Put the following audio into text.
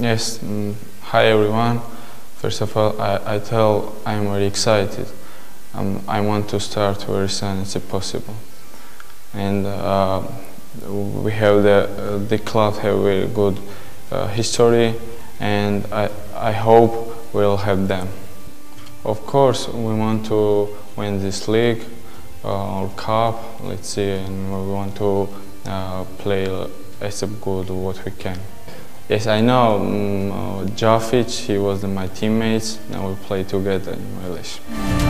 Yes, mm, hi everyone. First of all, I, I tell I'm very excited. Um, I want to start very soon as possible. And uh, we have the, uh, the club have very good uh, history and I, I hope we'll have them. Of course, we want to win this league uh, or cup, let's see, and we want to uh, play as good what we can. Yes, I know um, uh, Jafic, he was my teammate, and we played together in Village.